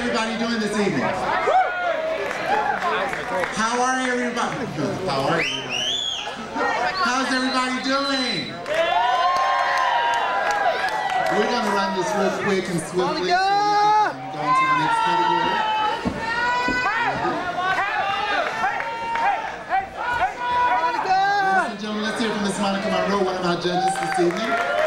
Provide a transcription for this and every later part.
everybody doing this evening? How are everybody? How are everybody? How's everybody doing? We're gonna run this real quick and swiftly so we can go into the next. Ladies and gentlemen, let's hear from Miss Monica Munro, one of our judges this evening.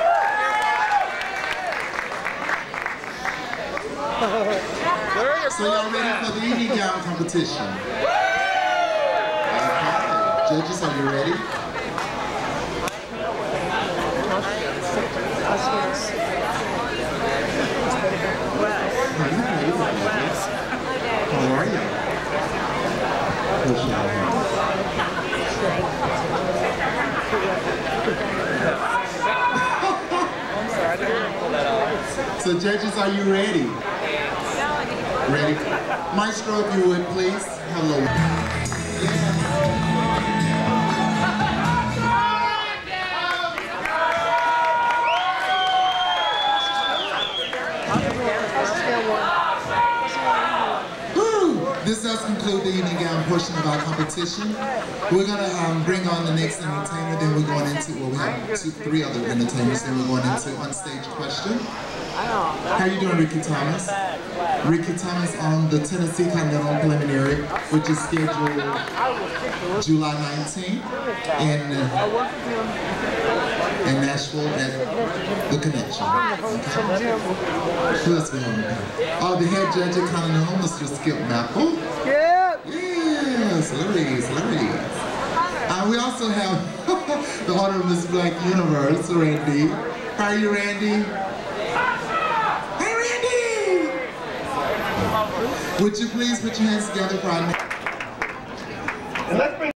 So y'all ready for the evening gown competition? Okay. Judges, are you ready? Are you ready for judges? How are you? Push your hand. So judges, are you ready? Ready? Maestro, if you would, please. Hello. Whew. Does conclude the evening gown portion of our competition. We're gonna um, bring on the next entertainer, then we're going into, well, we have two, three other entertainers, then we're going into on-stage question. How you doing, Ricky Thomas? Ricky Thomas on the Tennessee Continental Preliminary, which is scheduled July 19th in, uh, in Nashville at The Connection. Okay. Who else we have? Oh, the head judge at Continental, Mr. Skip Maple. Yeah. Yes, ladies, ladies. Uh, we also have the Order of Miss Black Universe, Randy. How are you, Randy? Hey, Randy! Would you please put your hands together for our next... And let's bring